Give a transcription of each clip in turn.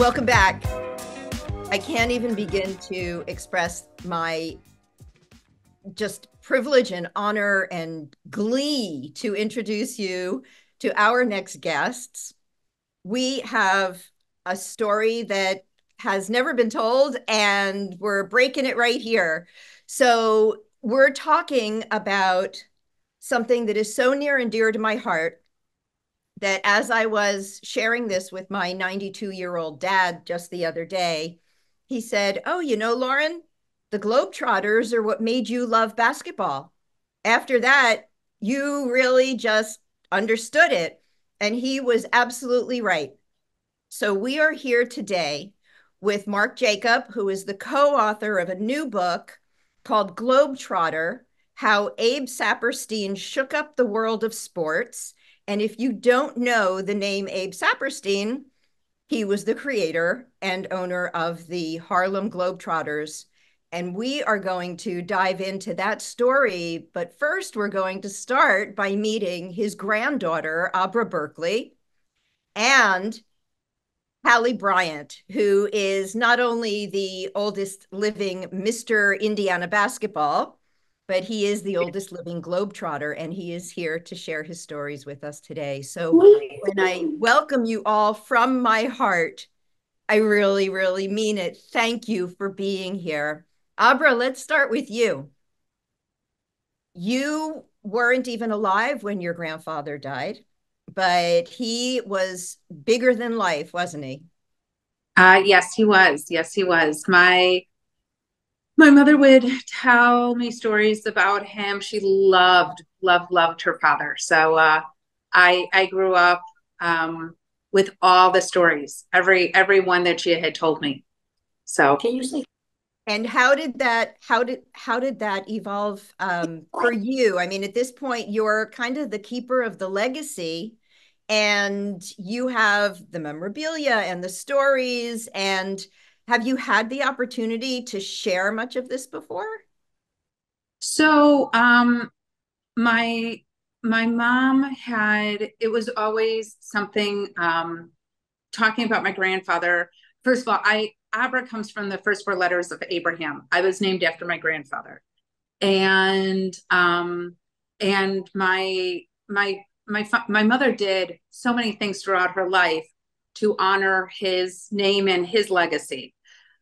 Welcome back. I can't even begin to express my just privilege and honor and glee to introduce you to our next guests. We have a story that has never been told, and we're breaking it right here. So, we're talking about something that is so near and dear to my heart that as I was sharing this with my 92 year old dad just the other day, he said, Oh, you know, Lauren, the Globetrotters are what made you love basketball. After that, you really just understood it. And he was absolutely right. So we are here today with Mark Jacob, who is the co author of a new book called Globetrotter How Abe Saperstein Shook Up the World of Sports. And if you don't know the name Abe Saperstein, he was the creator and owner of the Harlem Globetrotters. And we are going to dive into that story. But first, we're going to start by meeting his granddaughter, Abra Berkley, and Hallie Bryant, who is not only the oldest living Mr. Indiana basketball, but he is the oldest living globetrotter and he is here to share his stories with us today. So when I welcome you all from my heart, I really, really mean it. Thank you for being here. Abra, let's start with you. You weren't even alive when your grandfather died, but he was bigger than life, wasn't he? Uh, yes, he was. Yes, he was. My my mother would tell me stories about him. She loved, loved, loved her father. So uh, I I grew up um, with all the stories, every every one that she had told me. So can you say? And how did that how did how did that evolve um, for you? I mean, at this point, you're kind of the keeper of the legacy, and you have the memorabilia and the stories and have you had the opportunity to share much of this before? So, um, my my mom had it was always something um, talking about my grandfather. First of all, I Abra comes from the first four letters of Abraham. I was named after my grandfather, and um, and my my my my mother did so many things throughout her life to honor his name and his legacy.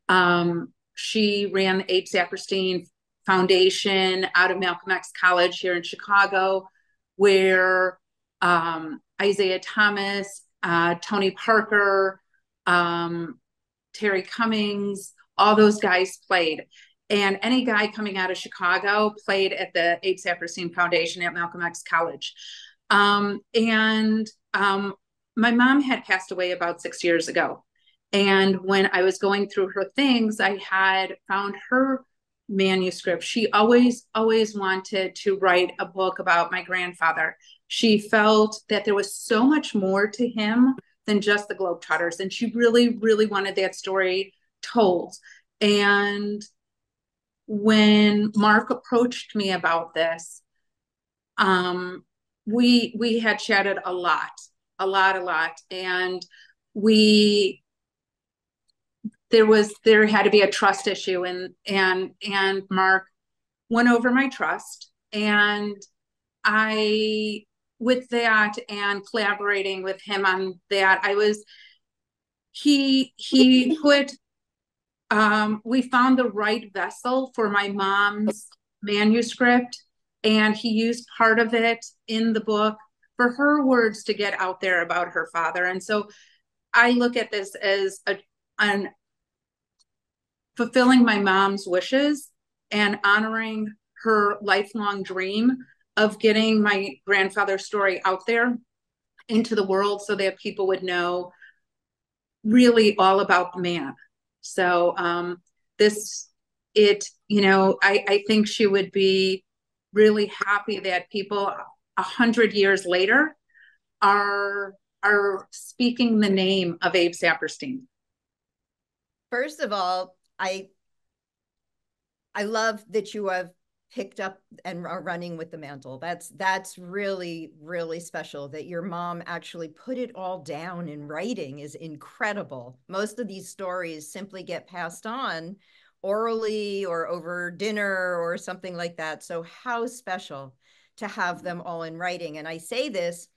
Um, she ran the Abe Saperstein Foundation out of Malcolm X College here in Chicago, where um, Isiah Thomas, uh, Tony Parker, um, Terry Cummings, all those guys played. And any guy coming out of Chicago played at the Abe Saperstein Foundation at Malcolm X College. Um, and um, my mom had passed away about six years ago. And when I was going through her things, I had found her manuscript. She always, always wanted to write a book about my grandfather. She felt that there was so much more to him than just the Globetrotters. And she really, really wanted that story told. And when Mark approached me about this, um, we we had chatted a lot, a lot, a lot, and we there was there had to be a trust issue and and and mark went over my trust. And i with that and collaborating with him on that i was he he put um we found the right vessel for my mom's manuscript and he used part of it in the book for her words to get out there about her father. And so i look at this as a an fulfilling my mom's wishes and honoring her lifelong dream of getting my grandfather's story out there into the world so that people would know really all about the man. So um, this, it, you know, I, I think she would be really happy that people a hundred years later are are speaking the name of Abe Saperstein. First of all, I I love that you have picked up and are running with the mantle. That's that's really really special that your mom actually put it all down in writing is incredible. Most of these stories simply get passed on orally or over dinner or something like that. So how special to have them all in writing. And I say this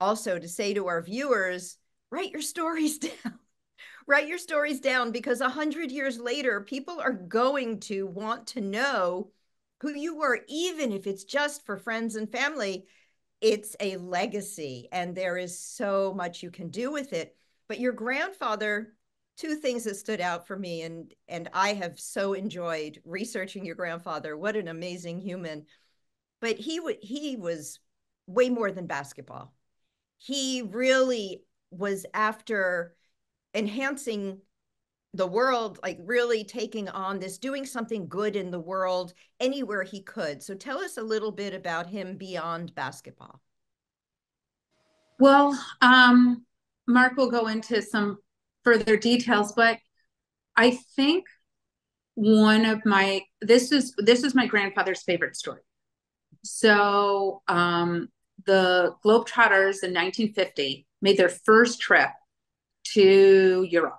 also to say to our viewers, write your stories down. Write your stories down because a hundred years later, people are going to want to know who you were, even if it's just for friends and family. It's a legacy, and there is so much you can do with it. But your grandfather, two things that stood out for me, and and I have so enjoyed researching your grandfather. What an amazing human! But he would he was way more than basketball. He really was after enhancing the world, like really taking on this, doing something good in the world anywhere he could. So tell us a little bit about him beyond basketball. Well, um, Mark will go into some further details, but I think one of my this is this is my grandfather's favorite story. So um, the Globetrotters in 1950 made their first trip to Europe.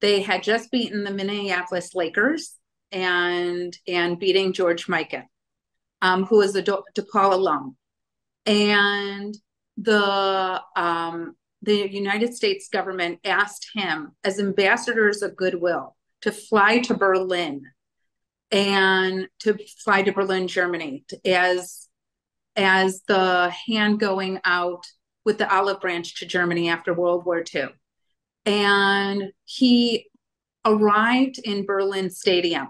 They had just beaten the Minneapolis Lakers and and beating George Mikan, um, who was a De- DePaul alum, and the um, the United States government asked him as ambassadors of goodwill to fly to Berlin and to fly to Berlin, Germany, as as the hand going out with the olive branch to Germany after World War II and he arrived in Berlin Stadium.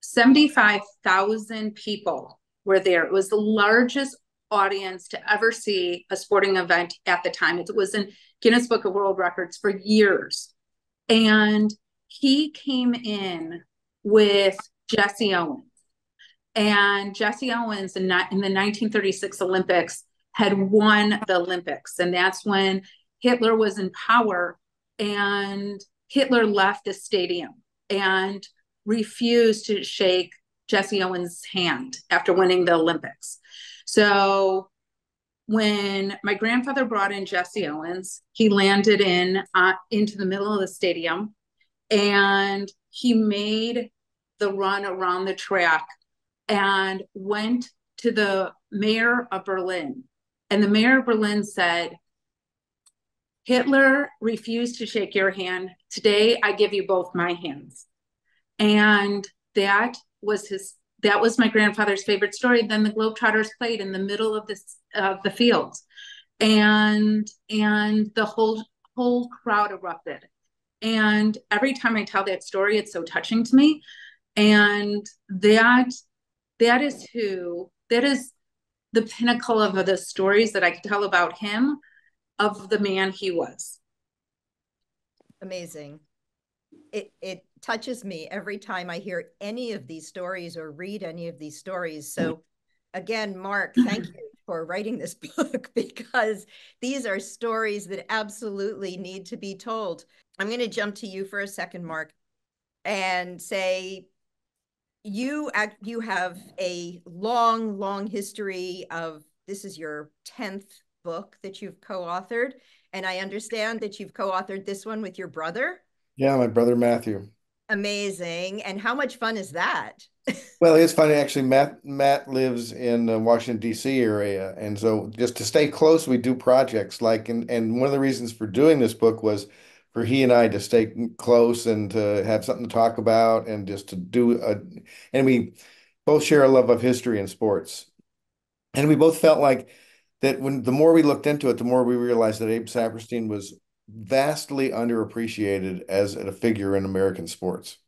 75,000 people were there. It was the largest audience to ever see a sporting event at the time. It was in Guinness Book of World Records for years. And he came in with Jesse Owens. And Jesse Owens in, in the 1936 Olympics had won the Olympics. And that's when Hitler was in power and Hitler left the stadium and refused to shake Jesse Owens' hand after winning the Olympics. So when my grandfather brought in Jesse Owens, he landed in uh, into the middle of the stadium and he made the run around the track and went to the mayor of Berlin. And the mayor of Berlin said, Hitler refused to shake your hand. Today, I give you both my hands. And that was his. That was my grandfather's favorite story. Then the Globetrotters played in the middle of this of the field, and and the whole whole crowd erupted. And every time I tell that story, it's so touching to me. And that that is who that is the pinnacle of the stories that I could tell about him of the man he was. Amazing. It it touches me every time I hear any of these stories or read any of these stories. So again, Mark, thank you for writing this book because these are stories that absolutely need to be told. I'm going to jump to you for a second, Mark, and say you act you have a long long history of this is your 10th book that you've co-authored and i understand that you've co-authored this one with your brother. Yeah my brother matthew. Amazing. And how much fun is that? Well it's funny actually matt matt lives in the washington d.c area and so just to stay close we do projects like and, and one of the reasons for doing this book was for he and i to stay close and to have something to talk about and just to do a and we both share a love of history and sports. And we both felt like that when the more we looked into it, the more we realized that Abe Saperstein was vastly underappreciated as a figure in American sports.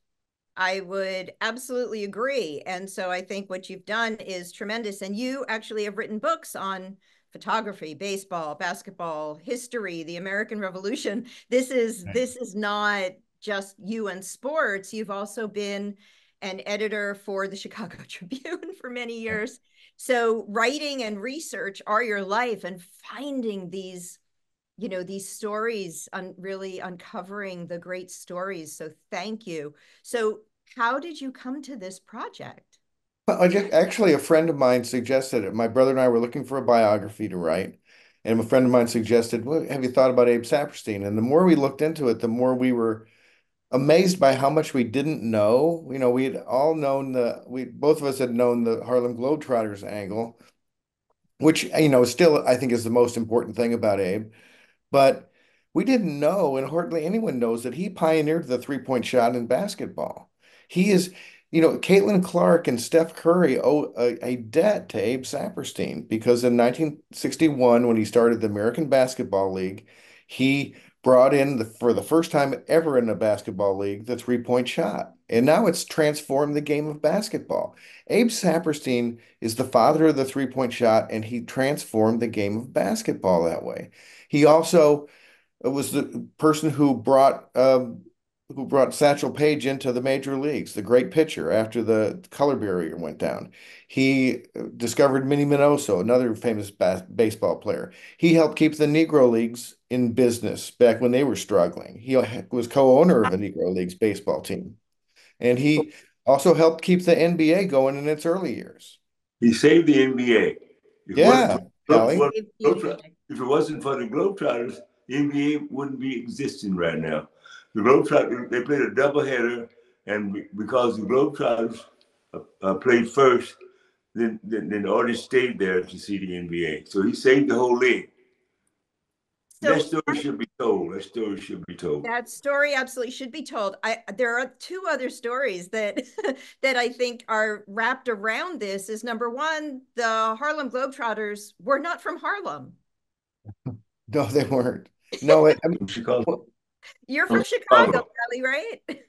I would absolutely agree. And so I think what you've done is tremendous. And you actually have written books on photography, baseball, basketball, history, the American Revolution. This is right. this is not just you and sports. You've also been an editor for the Chicago Tribune for many years. Right so writing and research are your life and finding these you know these stories on really uncovering the great stories so thank you so how did you come to this project Well, I ju- actually, a friend of mine suggested it. My brother and I were looking for a biography to write, and a friend of mine suggested, "Well, have you thought about Abe Saperstein?" And the more we looked into it, the more we were amazed by how much we didn't know. You know, we had all known the we both of us had known the Harlem Globetrotters angle, which you know still I think is the most important thing about Abe. But we didn't know, and hardly anyone knows that he pioneered the three-point shot in basketball. He is, you know, Caitlin Clark and Steph Curry owe a, a debt to Abe Saperstein because in 1961, when he started the American Basketball League, he brought in the, for the first time ever in a basketball league the three-point shot. And now it's transformed the game of basketball. Abe Saperstein is the father of the three-point shot, and he transformed the game of basketball that way. He also was the person who brought um, who brought Satchel Paige into the major leagues, the great pitcher after the color barrier went down. He uh, discovered Minnie Minoso, another famous bas baseball player. He helped keep the Negro Leagues in business back when they were struggling. He was co-owner of the Negro Leagues baseball team. And he also helped keep the NBA going in its early years. He saved the NBA. If yeah, it if it wasn't for the Globetrotters, the NBA wouldn't be existing right now. The Globetrotters, they played a doubleheader, and because the Globetrotters uh, uh, played first, then, then, then the stayed there to see the NBA. So he saved the whole league. So that story should be told. That story should be told. That story absolutely should be told. I there are two other stories that that I think are wrapped around this. Is number one, the Harlem Globetrotters were not from Harlem. No, they weren't. No, I mean, Chicago. You're from Chicago, Hallie, right?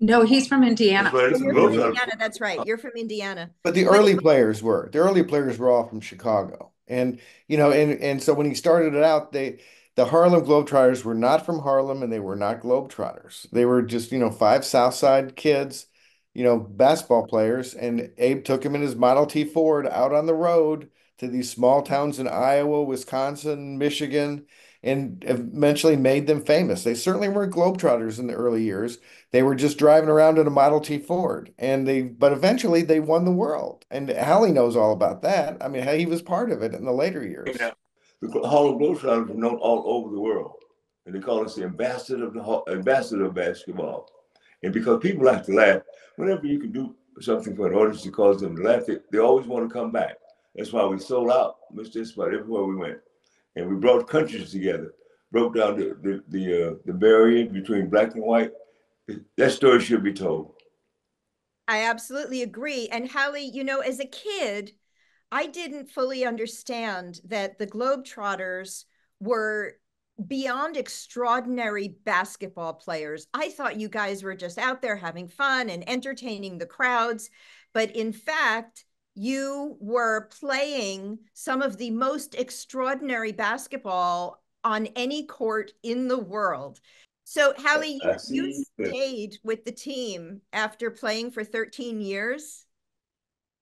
No, he's from Indiana. You're from Indiana. That's right. You're from Indiana. But the early players were. The early players were all from Chicago. And you know, and and so when he started it out, they the Harlem Globetrotters were not from Harlem and they were not Globetrotters. They were just, you know, five South Side kids, you know, basketball players. And Abe took him in his Model T Ford out on the road to these small towns in Iowa, Wisconsin, Michigan, and eventually made them famous. They certainly weren't Globetrotters in the early years. They were just driving around in a Model T Ford. And they, but eventually they won the world. And Hallie knows all about that. I mean, he was part of it in the later years. Yeah. The Harlem Globetrotters are known all over the world. And they call us the ambassador of the ambassador of basketball. And because people like to laugh, whenever you can do something for an audience to cause them to laugh, they, they always want to come back. That's why we sold out Mr. Spot everywhere we went. And we brought countries together, broke down the the the, uh, the barrier between black and white. That story should be told. I absolutely agree. And Hallie, you know, as a kid, I didn't fully understand that the Globetrotters were beyond extraordinary basketball players. I thought you guys were just out there having fun and entertaining the crowds. But in fact, you were playing some of the most extraordinary basketball on any court in the world. So, Hallie, you, you stayed with the team after playing for 13 years.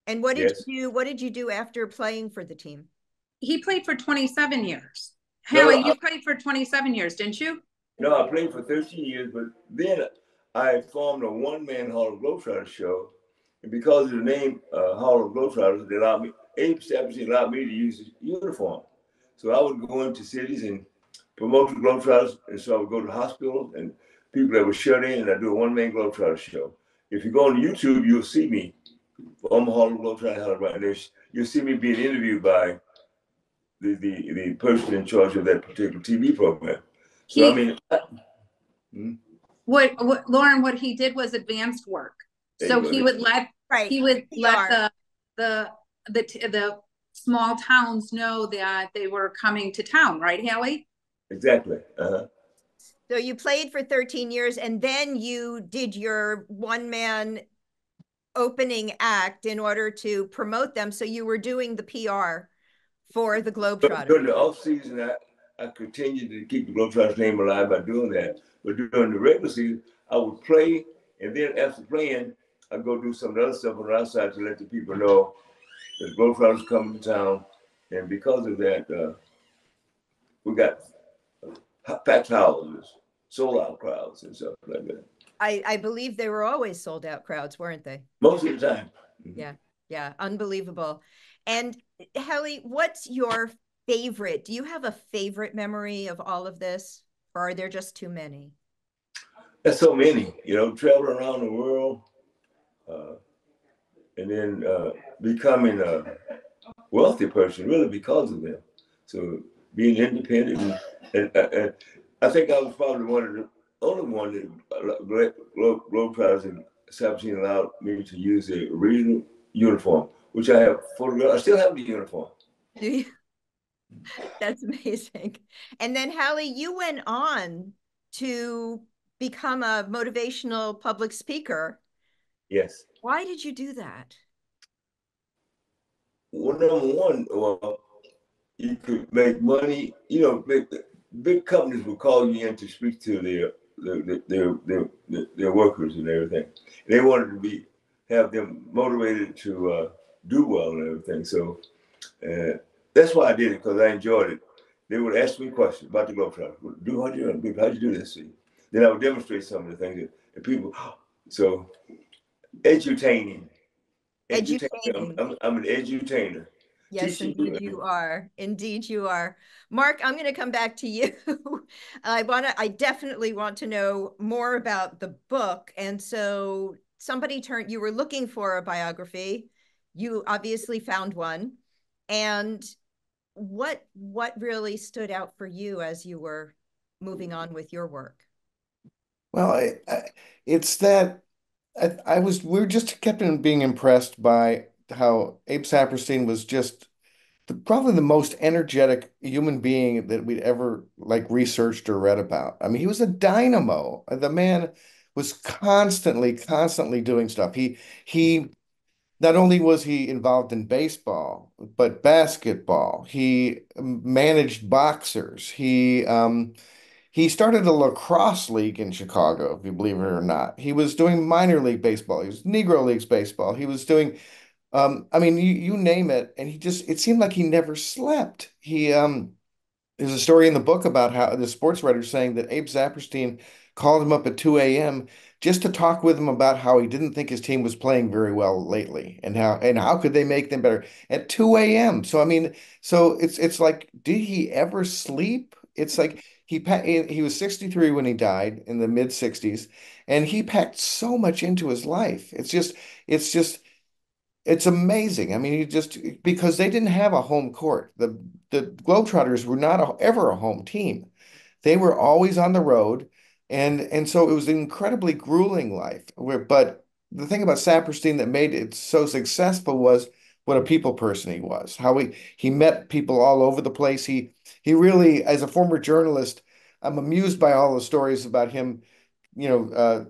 And what did yes. you do? What did you do after playing for the team? He played for 27 years. Hallie, no, you played for 27 years, didn't you? No, I played for 13 years, but then I formed a one-man Harlem Globetrotters show and because of the name uh, Harlem Globetrotters, they allowed me, Abe Saperstein allowed me to use the uniform. So I would go into cities and promote the Globetrotters. And so I would go to hospitals and people that were shut in, and I do a one man Globetrotter show. If you go on YouTube, you'll see me. I'm a Harlem Globetrotter right there. You'll see me being interviewed by the, the, the person in charge of that particular TV program. So, he, I mean, hmm? what, what, Lauren, what he did was advanced work. So he would let right. he would let the the the the small towns know that they were coming to town, right, Hallie? Exactly. Uh-huh. So you played for 13 years and then you did your one man opening act in order to promote them. So you were doing the PR for the Globetrotters. During the off season, I, I continued to keep the Globetrotters name alive by doing that. But during the regular season, I would play, and then after playing, I go do some other stuff on the outside to let the people know that Globetrotters coming to town, and because of that, uh, we got packed houses, sold out crowds, and stuff like that. I, I believe they were always sold out crowds, weren't they? Most of the time. Mm-hmm. Yeah, yeah, unbelievable. And Hallie, what's your favorite? Do you have a favorite memory of all of this, or are there just too many? There's so many, you know, traveling around the world, uh, and then uh, becoming a wealthy person really because of them. So being independent, and, and, and I think I was probably one of the only one that Globe, Globetrotters and Saperstein allowed me to use the original uniform, which I have photographed. I still have the uniform. Do you? That's amazing. And then, Hallie, you went on to become a motivational public speaker. Yes. Why did you do that? Well, number one, well, you could make money. You know, big, big companies will call you in to speak to their their their their, their workers and everything. They wanted to be have them motivated to uh, do well and everything. So uh, that's why I did it because I enjoyed it. They would ask me questions about the Globetrotters. Do how you do how you do this? See? Then I would demonstrate some of the things that, that people. So edutaining. Edutaining. I'm, I'm, I'm an edutainer. Yes, indeed you are. Indeed you are. Mark, I'm going to come back to you. I want to I definitely want to know more about the book. And so somebody turned you were looking for a biography. You obviously found one. And what what really stood out for you as you were moving on with your work? Well, I, I, it's that I, I was we were just kept being impressed by how Abe Saperstein was just the, probably the most energetic human being that we'd ever like researched or read about. I mean, he was a dynamo. The man was constantly, constantly doing stuff. He he not only was he involved in baseball, but basketball. He managed boxers. He um, he started a lacrosse league in Chicago, if you believe it or not. He was doing minor league baseball. He was Negro Leagues baseball. He was doing um, I mean, you, you name it, and he just it seemed like he never slept. He um there's a story in the book about how the sports writer saying that Abe Saperstein called him up at 2 a.m. just to talk with him about how he didn't think his team was playing very well lately and how and how could they make them better at 2 a.m. So I mean, so it's it's like, did he ever sleep? It's like he he was 63 when he died in the mid 60s, and he packed so much into his life. It's just it's just it's amazing. I mean, you just because they didn't have a home court. The the Globetrotters were not a, ever a home team. They were always on the road, and and so it was an incredibly grueling life. Where, but the thing about Saperstein that made it so successful was what a people person he was. How he he met people all over the place. He he really, as a former journalist, I'm amused by all the stories about him. You know, uh,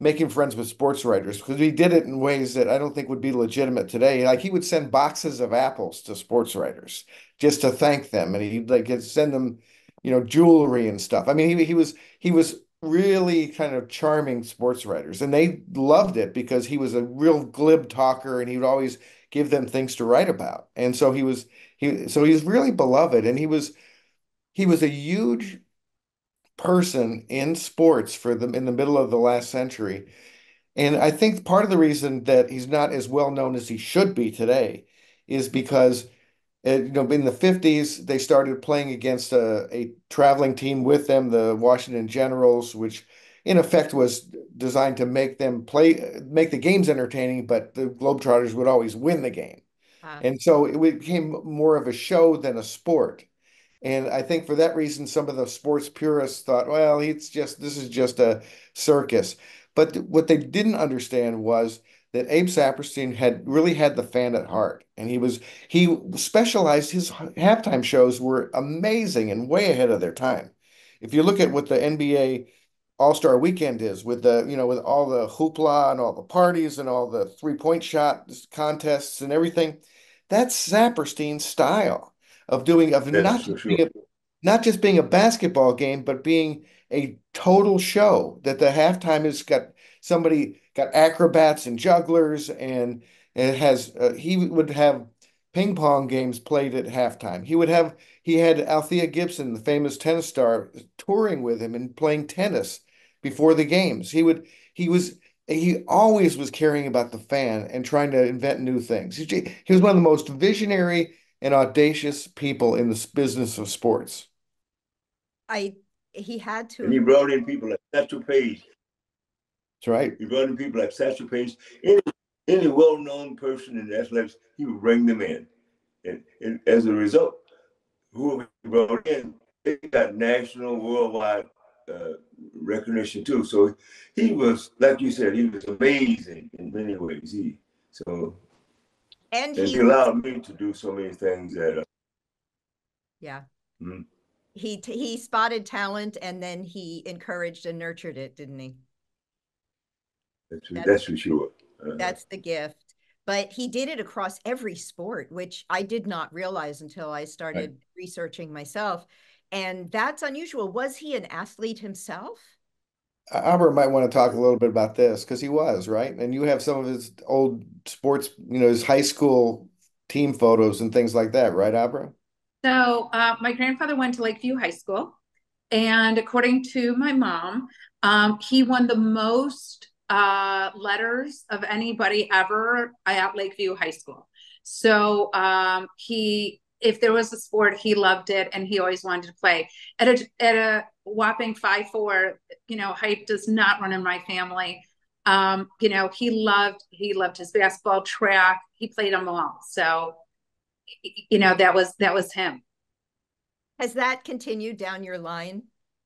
making friends with sports writers because he did it in ways that I don't think would be legitimate today. Like he would send boxes of apples to sports writers just to thank them, and he'd like send them, you know, jewelry and stuff. I mean, he he was he was really kind of charming sports writers, and they loved it because he was a real glib talker, and he would always give them things to write about. And so he was he so he was really beloved, and he was he was a huge person in sports for them in the middle of the last century. And I think part of the reason that he's not as well known as he should be today is because uh, you know in the 50s they started playing against a, a traveling team with them, the Washington Generals, which in effect was designed to make them play make the games entertaining, but the Globetrotters would always win the game. Wow. And so it became more of a show than a sport. And I think for that reason, some of the sports purists thought, well, it's just this is just a circus. But what they didn't understand was that Abe Saperstein had really had the fan at heart, and he was he specialized. His halftime shows were amazing and way ahead of their time. If you look at what the NBA All Star Weekend is, with the you know with all the hoopla and all the parties and all the three point shot contests and everything, that's Saperstein's style of doing of not just sure. being a, not just being a basketball game, but being a total show. That the halftime has got somebody got acrobats and jugglers, and it has uh, he would have ping pong games played at halftime. He would have he had Althea Gibson, the famous tennis star, touring with him and playing tennis before the games. He would he was he always was caring about the fan and trying to invent new things. He, he was one of the most visionary and audacious people in the business of sports. I he had to. And he brought in people like Satchel Paige. That's right. He brought in people like Satchel Paige. Any, any well-known person in athletics, he would bring them in, and, and as a result, whoever he brought in, they got national, worldwide uh, recognition too. So he was, like you said, he was amazing in many ways. He so and, and he, he allowed me to do so many things that. Uh, yeah. Mhm. He t- he spotted talent and then he encouraged and nurtured it, didn't he? That's, for- That's- that's for sure. Uh, That's the gift. But he did it across every sport, which I did not realize until I started researching myself. And that's unusual. Was he an athlete himself? Abra might want to talk a little bit about this because he was, right? And you have some of his old sports, you know, his high school team photos and things like that, right, Abra? So uh, my grandfather went to Lakeview High School, and according to my mom, um, he won the most uh, letters of anybody ever at Lakeview High School. So um, he, if there was a sport, he loved it, and he always wanted to play. At a at a whopping five four, you know, height does not run in my family. Um, you know, he loved he loved his basketball, track. He played them all. So you know that was that was him Has that continued down your line?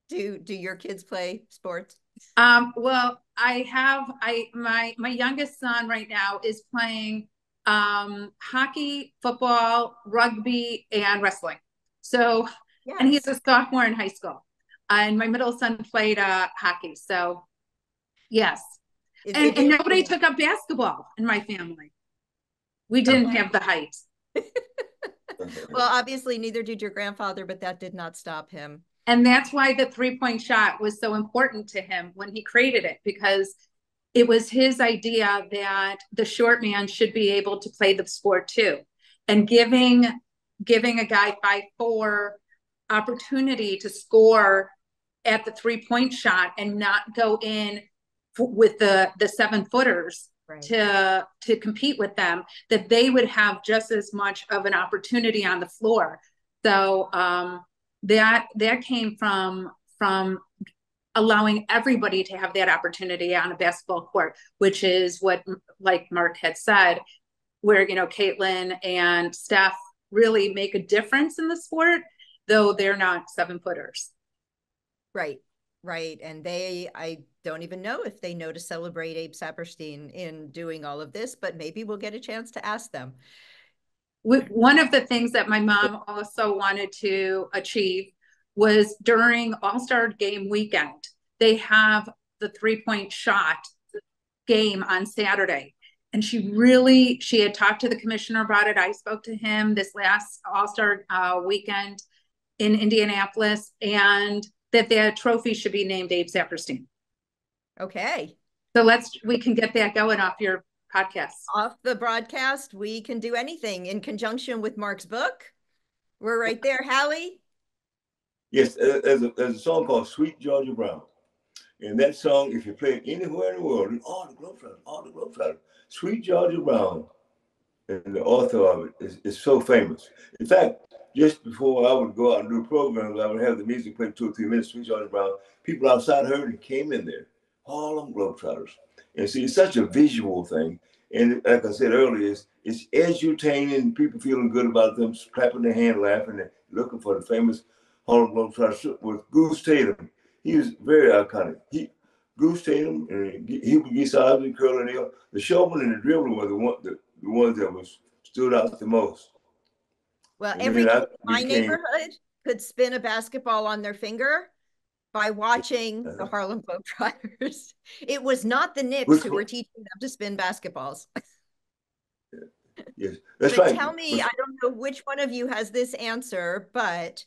Do do your kids play sports? um well i have i my my youngest son right now is playing um hockey football rugby and wrestling. So Yeah. and he's a sophomore in high school. And my middle son played uh hockey. So yes. And, and nobody took up basketball in my family. We didn't Okay. have the height. Well, obviously, neither did your grandfather, but that did not stop him. And that's why the three point shot was so important to him when he created it, because it was his idea that the short man should be able to play the sport too. And giving giving a guy five four opportunity to score at the three point shot and not go in f- with the the seven footers Right. to to compete with them that they would have just as much of an opportunity on the floor so um that that came from from allowing everybody to have that opportunity on a basketball court which is what like mark had said where you know caitlin and steph really make a difference in the sport though they're not seven footers Right. Right. And they, I don't even know if they know to celebrate Abe Saperstein in doing all of this, but maybe we'll get a chance to ask them. One of the things that my mom also wanted to achieve was during all-star game weekend they have the three-point shot game on saturday and she really she had talked to the commissioner about it i spoke to him this last all-star uh, weekend in indianapolis and that the trophy should be named abe saperstein Okay. so let's we can get that going off your podcast Off the broadcast, we can do anything in conjunction with Mark's book. We're right there, Hallie. Yes, there's a, there's a song called Sweet Georgia Brown. And that song, if you play it anywhere in the world, and all the Globetrotters, all the Globetrotters, Sweet Georgia Brown, and the author of it is, is so famous. In fact, just before I would go out and do programs, I would have the music play two or three minutes, Sweet Georgia Brown. People outside heard and came in there, Harlem Globetrotters. And see, it's such a visual thing. And like I said earlier, it's, it's edutaining, people feeling good about them, clapping their hand, laughing, and looking for the famous Harlem Globetrotters with Goose Tatum. He was very iconic. He Goose Tatum and Hubert Geese Ausbie, Curly Neal, the showman and the dribbler were the one the, the ones that was stood out the most. Well, And every I kid in my became- neighborhood could spin a basketball on their finger by watching the Uh-huh. Harlem Globetrotters. It was not the Knicks Which who were teaching them to spin basketballs. Yes, that's But right. tell me, I don't know which one of you has this answer, but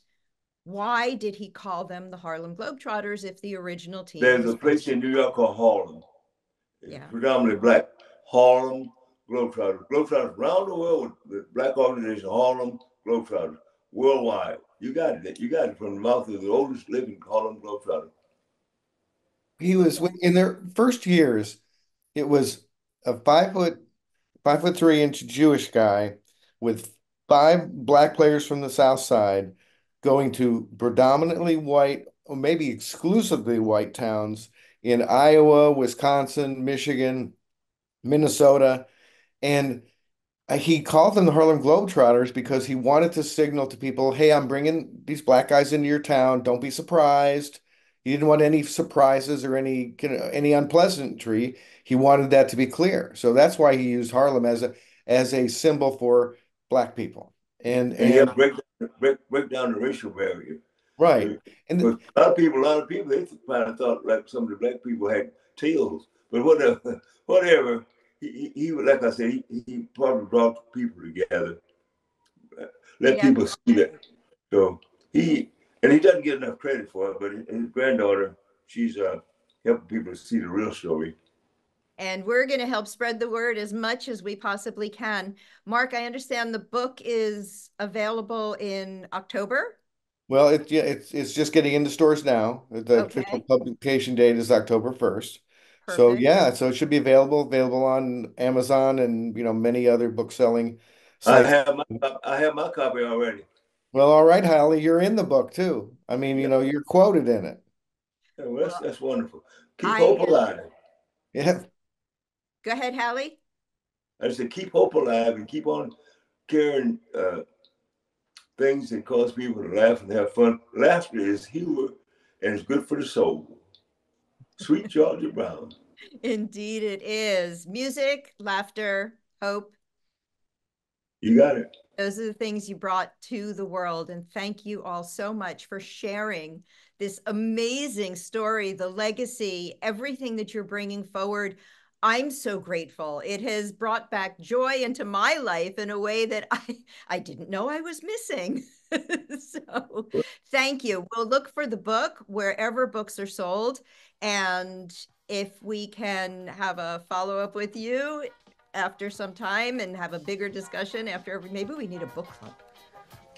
why did he call them the Harlem Globetrotters if the original team There's was a place in New York called Harlem. It's Yeah. predominantly black. Harlem Globetrotters. Globetrotters around the world, the black organization, Harlem Globetrotters, worldwide. You got it. You got it from the mouth of the oldest living Harlem Globetrotter. He was in their first years. it was a five foot, five foot three inch Jewish guy with five black players from the South Side going to predominantly white or maybe exclusively white towns in Iowa, Wisconsin, Michigan, Minnesota, and he called them the Harlem Globetrotters because he wanted to signal to people, "Hey, I'm bringing these black guys into your town. Don't be surprised." He didn't want any surprises or any you know, any unpleasantry. He wanted that to be clear. So that's why he used Harlem as a as a symbol for black people. And And and break, break, break down the racial barrier. right. And But a lot of people, a lot of people, they kind of thought like some of the black people had tails. But whatever, whatever. He, he, he would, like I said, he, he probably brought people together. Let Yeah. people see that. So he, and he doesn't get enough credit for it, but his his granddaughter, she's uh, helping people to see the real story. And we're going to help spread the word as much as we possibly can. Mark, I understand the book is available in October. well, it yeah, it's it's just getting into stores now. The official publication date is October 1st. So yeah, so it should be available available on Amazon and you know many other book selling I have my, I have my copy already. Well, all right, Hallie, you're in the book too. I mean, you know, you're quoted in it. Yeah, well, that's, that's wonderful. Keep I- hope alive. Yeah. Go ahead, Hallie. I said, keep hope alive and keep on carrying uh, things that cause people to laugh and have fun. Laughter is humor and it's good for the soul. Sweet Georgia Brown. Indeed, it is. Music, laughter, hope. You got it. Those are the things you brought to the world. And thank you all so much for sharing this amazing story, the legacy, everything that you're bringing forward. I'm so grateful. It has brought back joy into my life in a way that I, I didn't know I was missing. so thank you. We'll look for the book wherever books are sold. And if we can have a follow up with you after some time and have a bigger discussion after every, maybe we need a book club.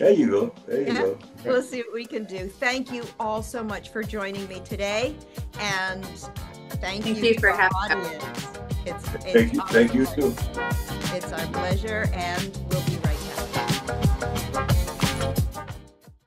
There you go. There you Yeah. go. We'll see what we can do. Thank you all so much for joining me today. And thank, Thank you, you for having- audience. It's, it's Thank you. our Thank you pleasure. too. It's our pleasure. And we'll be